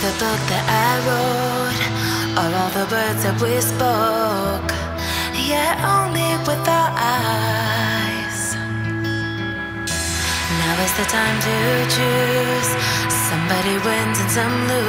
the book that I wrote, or all the words that we spoke, yet only with our eyes. Now is the time to choose. Somebody wins and some lose.